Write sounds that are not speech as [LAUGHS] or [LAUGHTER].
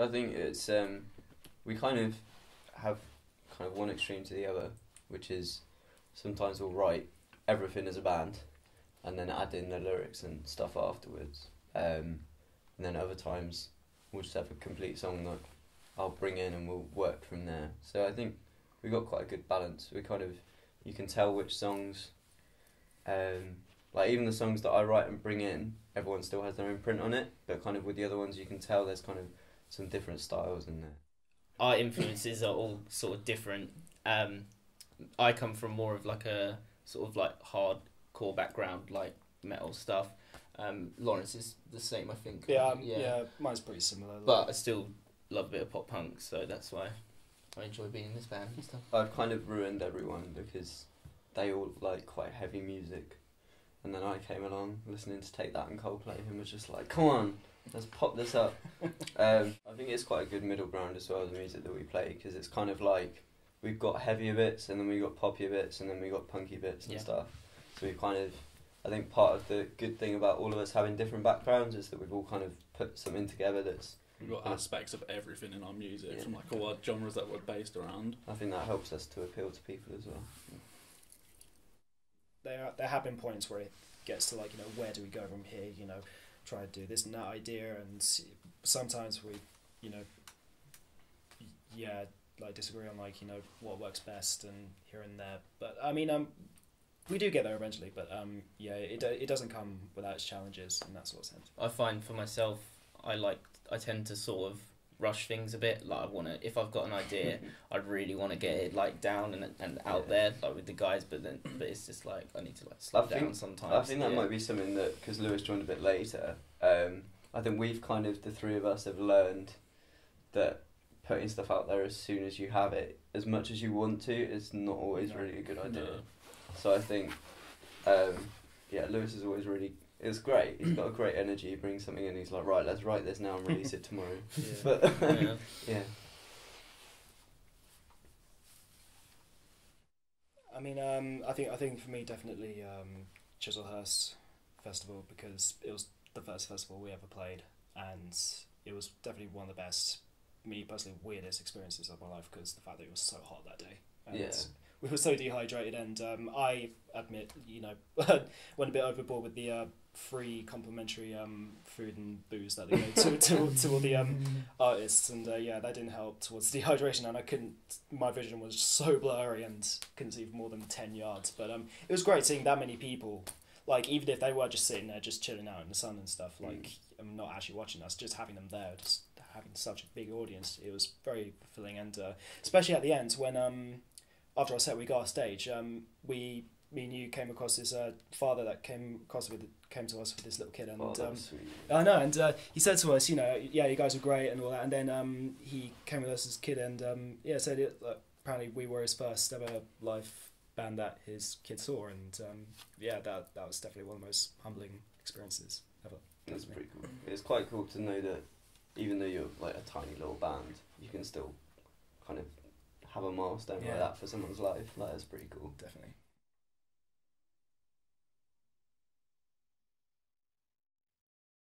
I think it's um, we kind of have kind of one extreme to the other, which is sometimes we'll write everything as a band, and then add in the lyrics and stuff afterwards. Um, and then other times we'll just have a complete song that I'll bring in and we'll work from there. So I think we got quite a good balance. We kind of you can tell which songs, um, like even the songs that I write and bring in, everyone still has their own imprint on it. But kind of with the other ones, you can tell there's kind of some different styles in there. Our influences are all sort of different. Um, I come from more of like a sort of like hardcore background, like metal stuff. Um, Lawrence is the same, I think. Yeah, um, yeah, mine's pretty similar. But I still love a bit of pop punk, so that's why I enjoy being in this band and stuff. I've kind of ruined everyone because they all like quite heavy music, and then I came along listening to Take That and Coldplay and was just like, come on, let's pop this up. [LAUGHS] um, I think it's quite a good middle ground as well the music that we play because it's kind of like we've got heavier bits and then we've got poppier bits and then we've got punky bits and Yeah. stuff. So we kind of, I think part of the good thing about all of us having different backgrounds is that we've all kind of put something together that's. We've got aspects of everything in our music Yeah. from like all our genres that we're based around. I think that helps us to appeal to people as well. there there have been points where it gets to like you know where do we go from here you know try to do this and that idea and sometimes we you know yeah like disagree on like you know what works best and here and there. But i mean um we do get there eventually but um yeah it, it doesn't come without its challenges in that sort of sense. I find for myself, I like I tend to sort of rush things a bit. Like I want to, if I've got an idea, [LAUGHS] I really want to get it like down and and out Yeah. there like with the guys. But then, but it's just like I need to like slow I think- down sometimes. I think that yeah. might be something that because Lewis joined a bit later. Um, I think we've kind of the three of us have learned that putting stuff out there as soon as you have it, as much as you want to, is not always No. really a good idea. No. So I think, um, yeah, Lewis is always really. It's great. He's got a great energy. He brings something in. He's like, right, let's write this now and [LAUGHS] release it tomorrow. yeah. [LAUGHS] But Yeah. [LAUGHS] yeah, I mean, um, I think I think for me definitely um, Chislehurst Festival because it was the first festival we ever played, and it was definitely one of the best, me personally, weirdest experiences of my life because the fact that it was so hot that day. And Yeah. We were so dehydrated, and um, I admit, you know, [LAUGHS] went a bit overboard with the uh, free complimentary um, food and booze that they gave to, to, to all the um, [LAUGHS] artists, and uh, yeah, that didn't help towards [LAUGHS] dehydration, and I couldn't. My vision was so blurry and couldn't see more than ten yards. But um, it was great seeing that many people. Like even if they were just sitting there, just chilling out in the sun and stuff, like I'm not actually watching us, just having them there, just having such a big audience, it was very fulfilling, and uh, especially at the end when um, after our set we got off stage, um, we me and you came across this uh, father that came across with came to us with this little kid, and oh, um, sweet. I know, and uh, he said to us, you know, yeah, you guys are great and all that. And then um, he came with us as a kid, and um, yeah, said it, uh, apparently we were his first ever live band that his kid saw, and um, yeah, that that was definitely one of the most humbling experiences ever. It's pretty cool. It's quite cool to know that even though you're like a tiny little band, you can still kind of have a milestone Yeah. like that for someone's life. Like, that's pretty cool. Definitely.